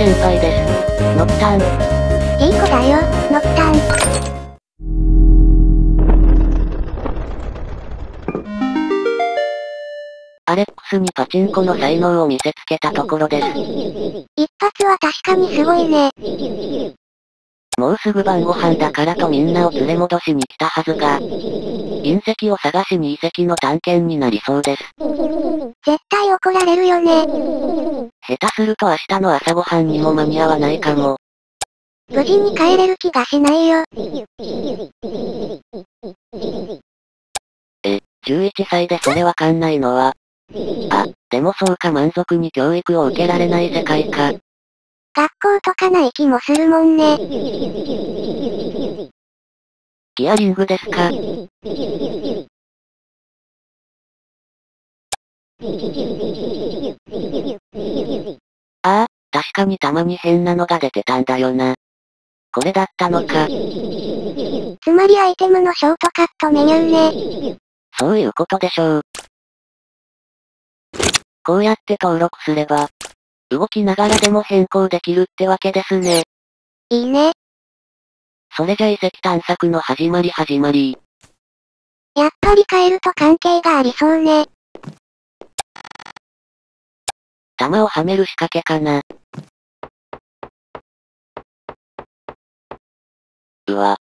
先輩です。ノッタン。いい子だよ、ノッタン。アレックスにパチンコの才能を見せつけたところです。一発は確かにすごいね。もうすぐ晩ご飯だからとみんなを連れ戻しに来たはずが、隕石を探しに遺跡の探検になりそうです。絶対怒られるよね。下手すると明日の朝ごはんにも間に合わないかも。無事に帰れる気がしないよ。え、11歳でそれわかんないのは。あ、でもそうか満足に教育を受けられない世界か。学校とかない気もするもんね。ギアリングですか？ああ、確かにたまに変なのが出てたんだよな。これだったのか。つまりアイテムのショートカットメニューね。そういうことでしょう。こうやって登録すれば、動きながらでも変更できるってわけですね。いいね。それじゃ遺跡探索の始まり始まり。やっぱりカエルと関係がありそうね。弾をはめる仕掛けかな。うわ。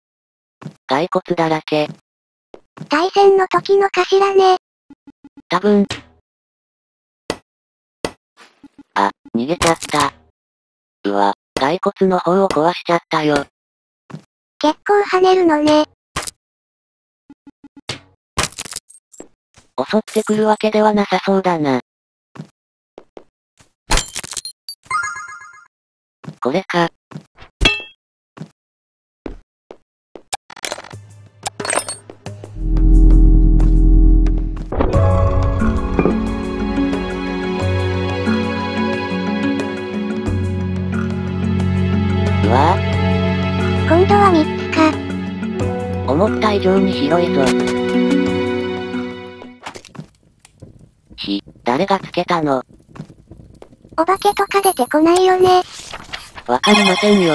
骸骨だらけ。対戦の時のかしらね。多分。逃げちゃった。うわ、骸骨の方を壊しちゃったよ。結構跳ねるのね。襲ってくるわけではなさそうだな。これか。今度は3つか。思った以上に広いぞ。ひ、誰がつけたの？お化けとか出てこないよね。わかりませんよ。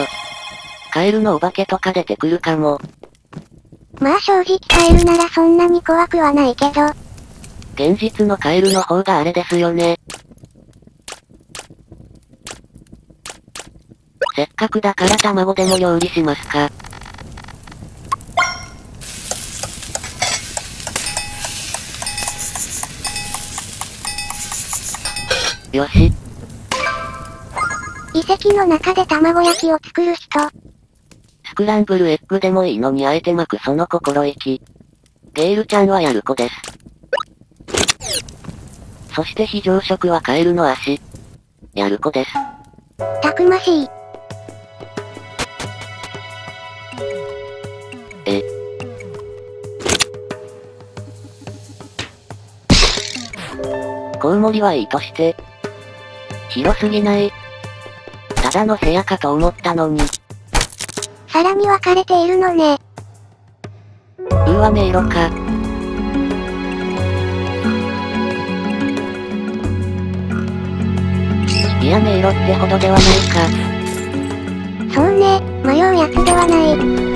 カエルのお化けとか出てくるかも。まあ正直カエルならそんなに怖くはないけど。現実のカエルの方があれですよね。せっかくだから卵でも料理しますか。よし。遺跡の中で卵焼きを作る人。スクランブルエッグでもいいのにあえて巻くその心意気。ゲイルちゃんはやる子です。そして非常食はカエルの足。やる子です。たくましい。え。コウモリはいいとして。広すぎない。ただの部屋かと思ったのに。さらに分かれているのね。うーわ迷路か。いや迷路ってほどではないか。そうね、迷うやつではない。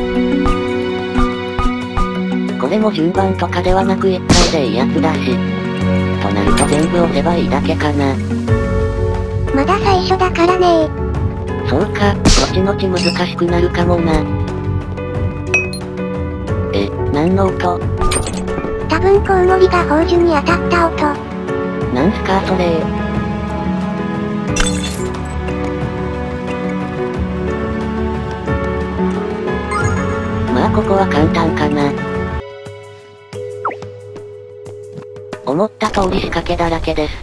これも順番とかではなく一回でいいやつだし。となると全部押せばいいだけかな。まだ最初だからねそうか、後々難しくなるかもな。え、何の音？多分コウモリが宝珠に当たった音。なんすかそれまあここは簡単かな。思った通り仕掛けだらけです。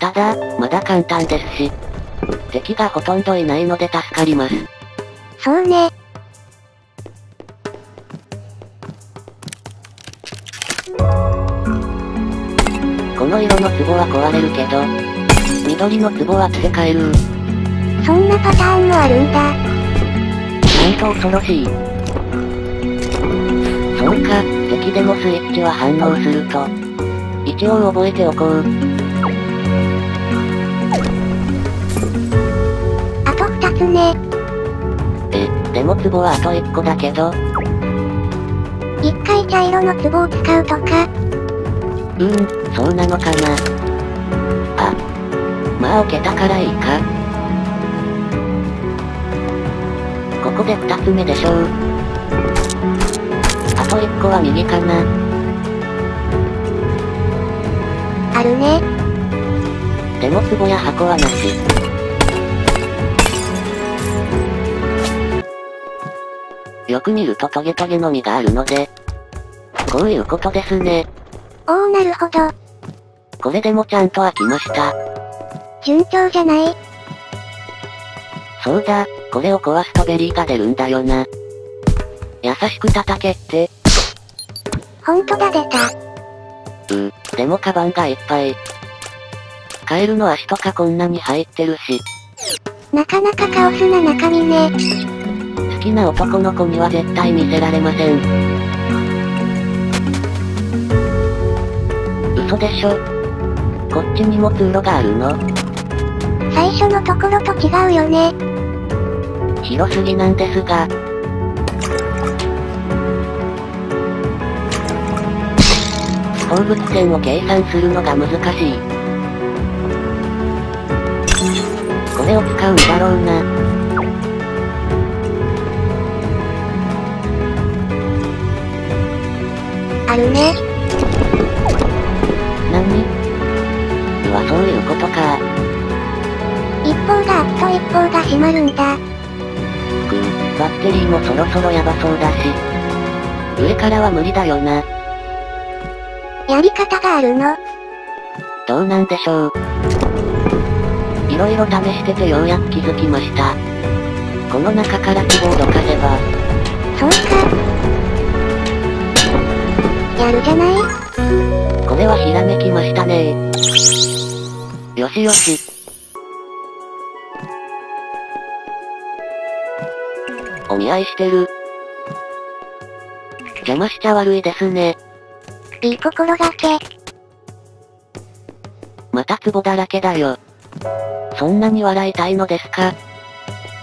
ただ、まだ簡単ですし、敵がほとんどいないので助かります。そうね。この色の壺は壊れるけど、緑の壺は付け替えるそんなパターンもあるんだ。なんと恐ろしい。そうか、敵でもスイッチは反応すると。一応覚えておこう。ね。え、でも壺はあと1個だけど、一回茶色の壺を使うとか、うーん、そうなのかな。あ。まあ置けたからいいか。ここで二つ目でしょう。あと一個は右かな。あるね。でも壺や箱はなし。よく見るとトゲトゲの実があるので、こういうことですね。おーなるほど。これでもちゃんと開きました。順調じゃない？そうだ、これを壊すとベリーが出るんだよな。優しく叩けって。ほんとだ出た。うー、でもカバンがいっぱい。カエルの足とかこんなに入ってるし、なかなかカオスな中身ね。好きな男の子には絶対見せられません。嘘でしょ？こっちにも通路があるの？最初のところと違うよね。広すぎなんですが。放物線を計算するのが難しい。これを使うんだろうな。あるね。何？うわ、そういうことか。一方が開くと一方が閉まるんだ。くん、バッテリーもそろそろやばそうだし。上からは無理だよな。やり方があるの。どうなんでしょう。いろいろ試しててようやく気づきました。この中から希望をどかせば、そうか。やるじゃない？これはひらめきましたねよしよし。お見合いしてる。邪魔しちゃ悪いですね。いい心がけ。また壺だらけだよ。そんなに笑いたいのですか？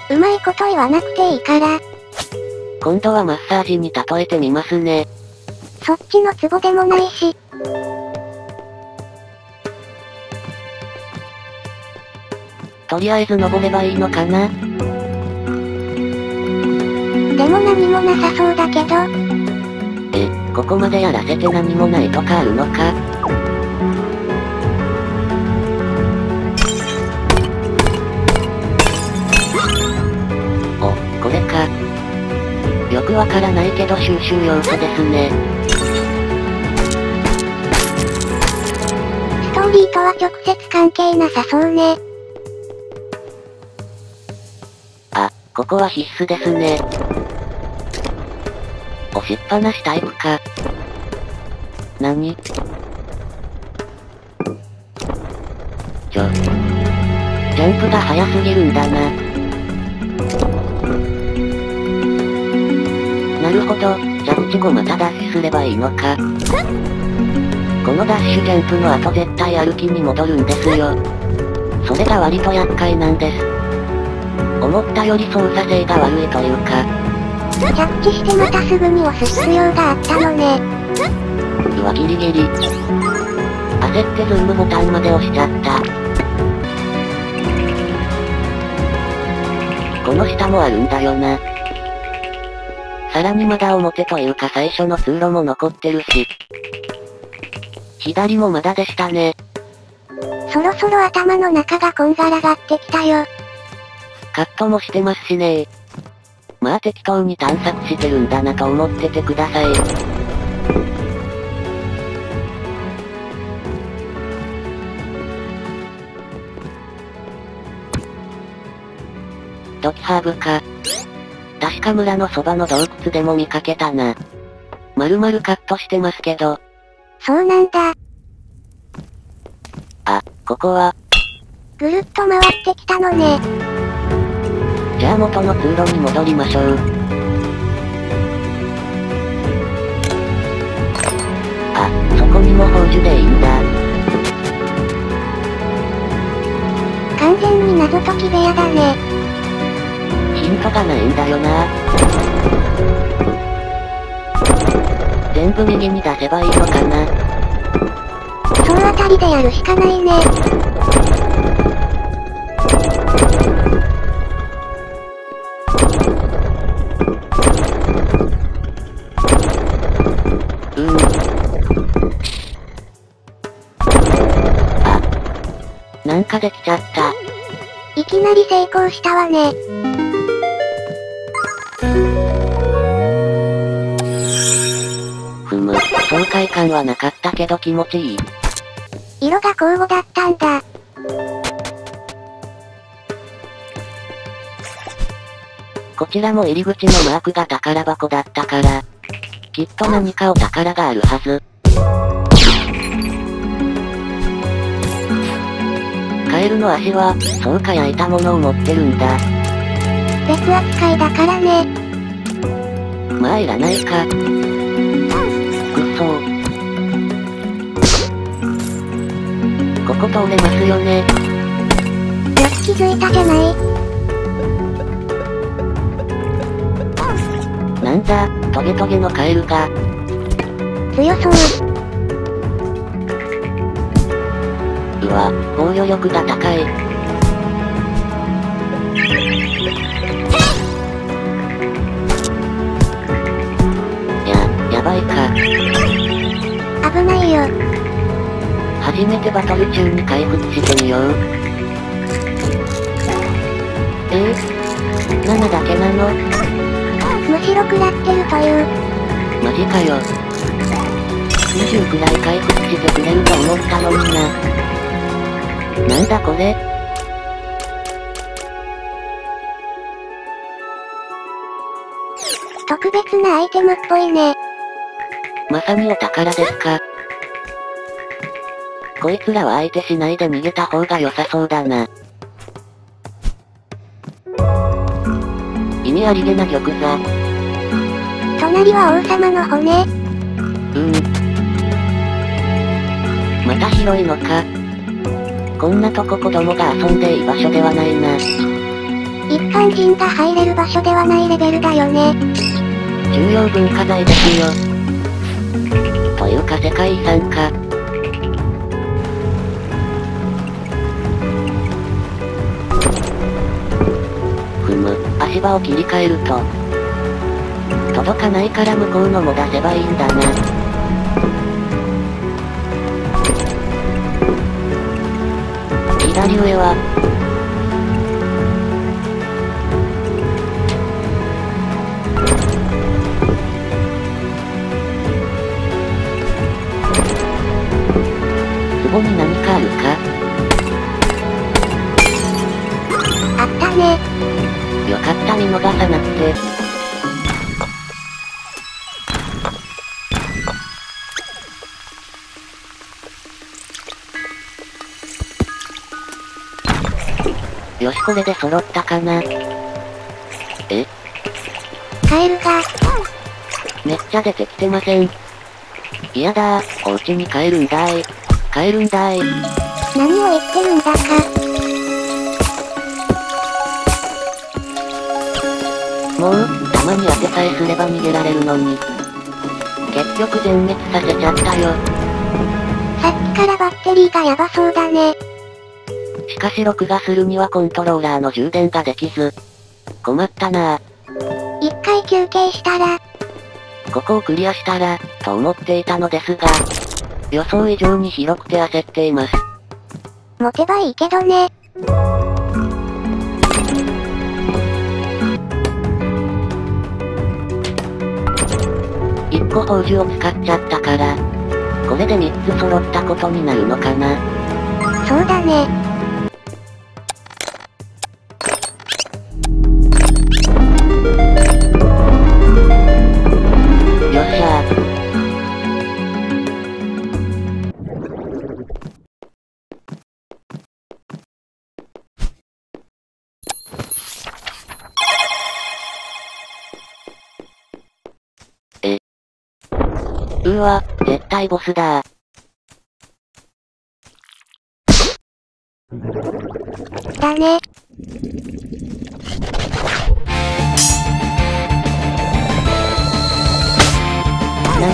うまいこと言わなくていいから。今度はマッサージに例えてみますね。そっちの壺でもないし。とりあえず登ればいいのかな？でも何もなさそうだけど。え、ここまでやらせて何もないとかあるのか？お、これか。よくわからないけど収集要素ですね。ストーリーとは直接関係なさそうね。あ、ここは必須ですね。押しっぱなしタイプか。何？ちょ。ジャンプが速すぎるんだな。なるほど、着地後またダッシュすればいいのか。このダッシュジャンプの後絶対歩きに戻るんですよ。それが割と厄介なんです。思ったより操作性が悪いというか、着地してまたすぐに押す必要があったのね。うわギリギリ。焦ってズームボタンまで押しちゃった。この下もあるんだよな。さらにまだ表というか最初の通路も残ってるし。左もまだでしたね。そろそろ頭の中がこんがらがってきたよ。カットもしてますしねまあ適当に探索してるんだなと思っててください。ドキハーブか。確か村のそばの洞窟でも見かけたな。丸々カットしてますけど。そうなんだ。あ、ここは、ぐるっと回ってきたのね。じゃあ元の通路に戻りましょう。あ、そこにも宝珠でいいんだ。完全に謎解き部屋だね。ヒントがないんだよな全部右に出せばいいのかなそのあたりでやるしかないね。なんかできちゃった。いきなり成功したわね。ふむ、爽快感はなかったけど気持ちいい。色が交互だったんだ。こちらも入り口のマークが宝箱だったから、きっと何かお宝があるはず。カエルの足は、そうか焼いたものを持ってるんだ。別扱いだからね。まあいらないか。くっそー。ここ通れますよね。よく気づいたじゃない。なんだ、トゲトゲのカエルが。強そう。うわ、防御力が高い。や、やばいか。危ないよ。初めてバトル中に回復してみよう。え？ー、7だけなの？むしろ食らってるという。マジかよ。20くらい回復してくれると思ったのにな。なんだこれ？特別なアイテムっぽいね。まさにお宝ですか。こいつらは相手しないで逃げた方が良さそうだな。意味ありげな玉座。隣は王様の骨。うーん。また広いのか。こんなとこ子供が遊んでいい場所ではないな。一般人が入れる場所ではないレベルだよね。重要文化財ですよ。というか世界遺産か。ふむ、足場を切り替えると。届かないから向こうのも出せばいいんだな。左上は、壺に何かあるか？あったね。よかった見逃さなくて。しこれで揃ったかな？え？カエルが、めっちゃ出てきてません。嫌だー、お家に帰るんだい。帰るんだい。何を言ってるんだか。もう、たまに当てさえすれば逃げられるのに。結局全滅させちゃったよ。さっきからバッテリーがヤバそうだね。しかし録画するにはコントローラーの充電ができず。困ったなぁ。一回休憩したら、ここをクリアしたら、と思っていたのですが、予想以上に広くて焦っています。持てばいいけどね。一個宝珠を使っちゃったから、これで三つ揃ったことになるのかな。そうだね。う、絶対ボスだだね。何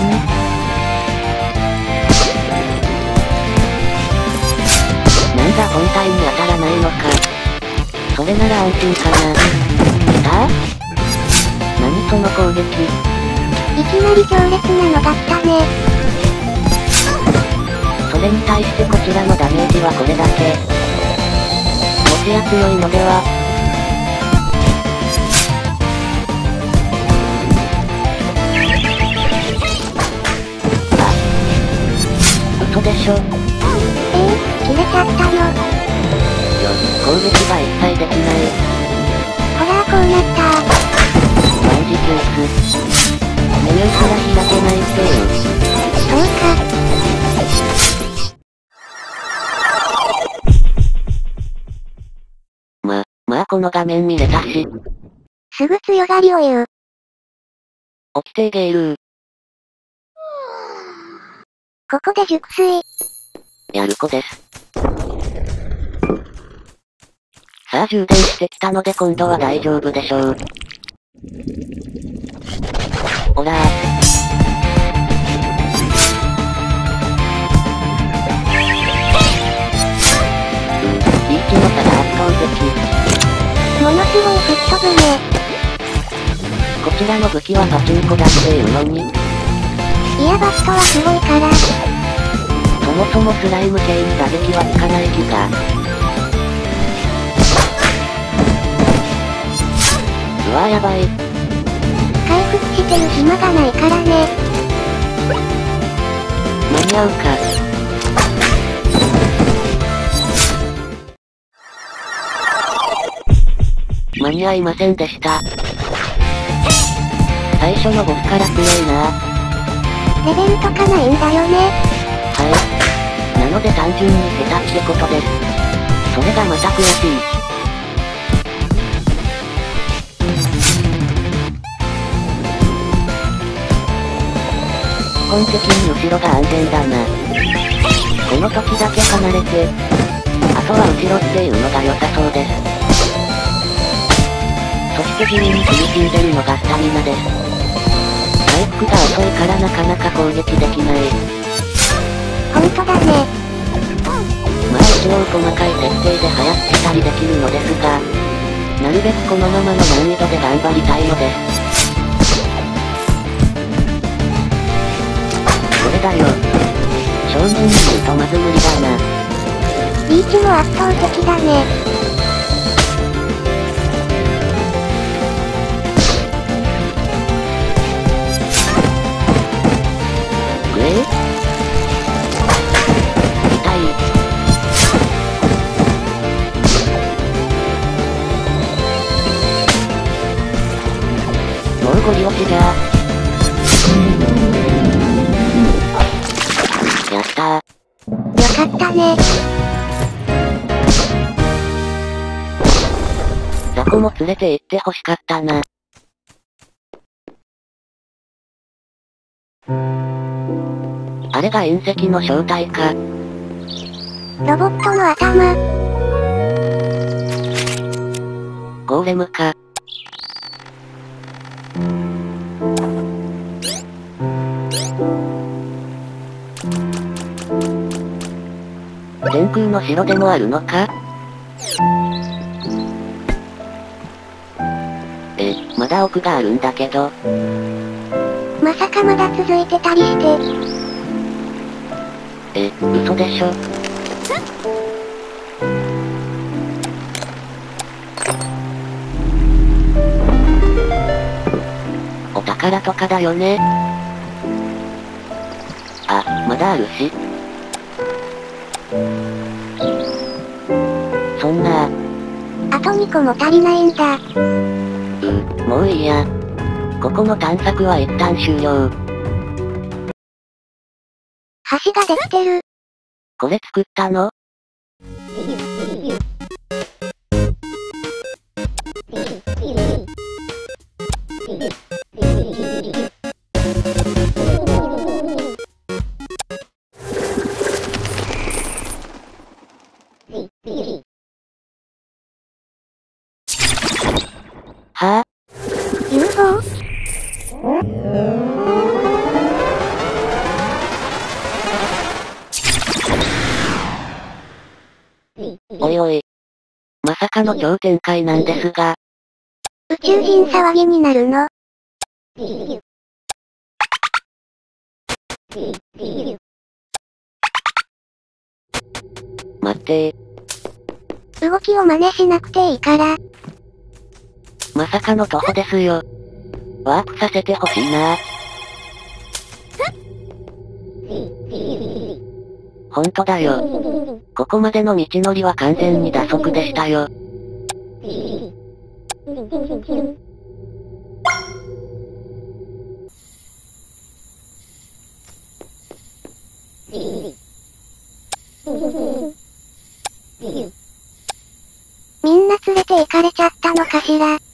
なんだ本体に当たらないのか。それなら安心かな。来た何その攻撃。いきなり強烈なのが来たね。それに対してこちらのダメージはこれだけ。もしや強いのでは嘘でしょえー、切れちゃったの。よ、攻撃が一切できない。ほらこうなった万事休す。メニューすら開けないっていう。そうか。ま、まあこの画面見れたし、すぐ強がりを言う。起きてゲールー。ここで熟睡。やる子です。さあ充電してきたので今度は大丈夫でしょう。ほらうん、リーチの差が圧倒的。ものすごい吹っ飛ぶね。こちらの武器はパチンコだっていうのに、いやバットはすごいから。そもそもスライム系に打撃は効かない気が。うわやばい。回復してる暇がないからね。間に合うか。間に合いませんでした。最初のボスから強いな。レベルとかないんだよね。はい。なので単純に下手ってことです。それがまた悔しい。本的に後ろが安全だな。この時だけ離れて、あとは後ろっていうのが良さそうです。そして地味に苦しんでるのがスタミナです。回復が遅いからなかなか攻撃できない。ほんとだね。まあ一応細かい設定で早くしたりできるのですが、なるべくこのままの難易度で頑張りたいのです。だよ。正面に言うとまず無理だな。リーチも圧倒的だね。連れて行って欲しかったな。あれが隕石の正体か。ロボットの頭。ゴーレムか。天空の城でもあるのか？え、まだ奥があるんだけど。まさかまだ続いてたりして。え、嘘でしょお宝とかだよねあ、まだあるし。そんな、あと2個も足りないんだ。う、もういいや。ここの探索は一旦終了。橋ができてる。これ作ったの？かの超展開なんですが、宇宙人騒ぎになるの？待ってー。動きを真似しなくていいから。まさかの徒歩ですよ。ワープさせてほしいなほんとだよ。ここまでの道のりは完全に打足でしたよ。みんな連れて行かれちゃったのかしら。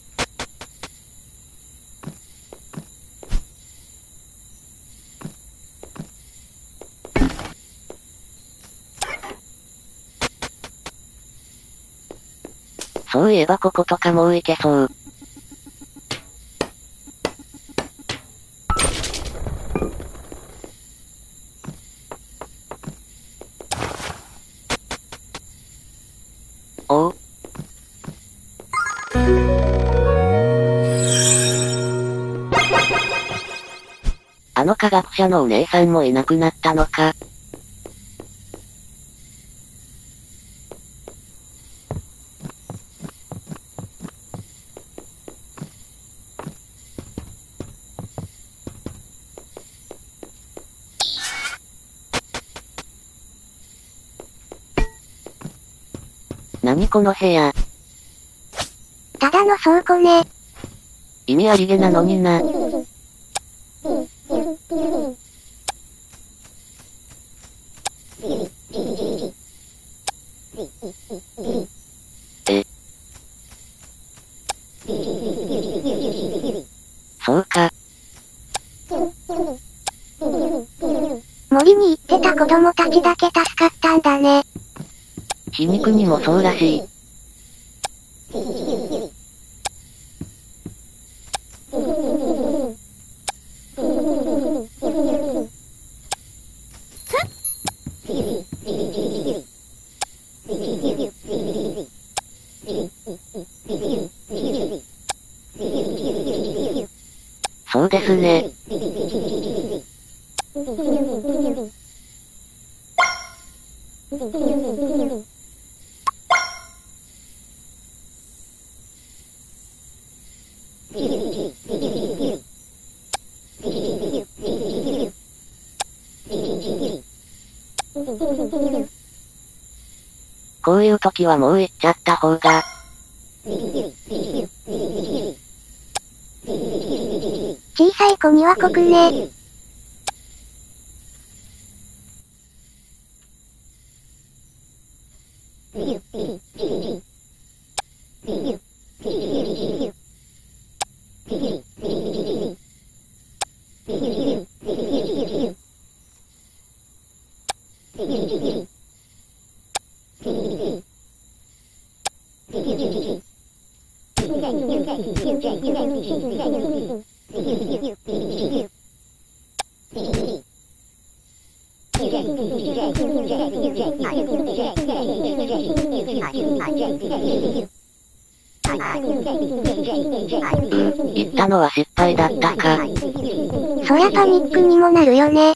そういえばこことかもう行けそう。おう。あの科学者のお姉さんもいなくなったのか。何この部屋。ただの倉庫ね。意味ありげなのにな。え。そうか。森に行ってた子供たちだけ助かったんだね。皮肉にもそうらしい。こういう時はもう行っちゃった方が。小さい子には酷ね。行ったのは失敗だったか。そりゃパニックにもなるよね。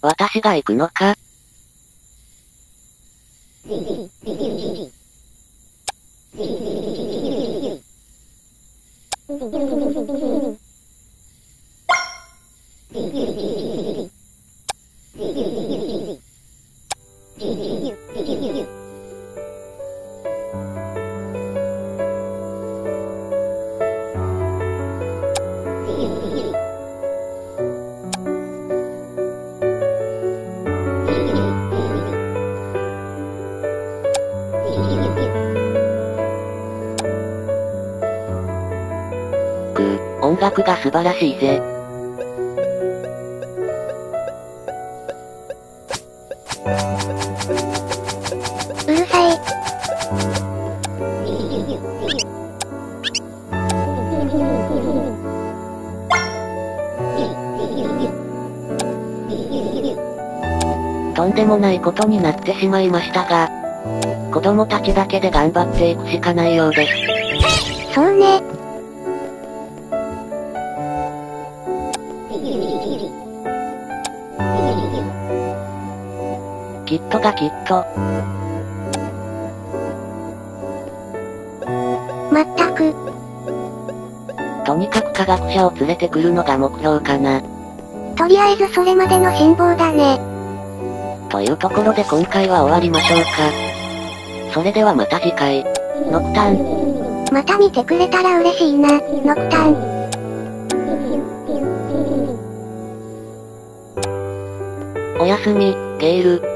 私が行くのか？楽が素晴らしいぜ。うるさい。とんでもないことになってしまいましたが、子供たちだけで頑張っていくしかないようです。そうね。きっとがきっと、まったく。とにかく科学者を連れてくるのが目標かな。とりあえずそれまでの辛抱だね。というところで今回は終わりましょうか。それではまた次回、ノクタン。また見てくれたら嬉しいな、ノクタン。おやすみ、ゲイル。